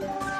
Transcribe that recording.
Bye.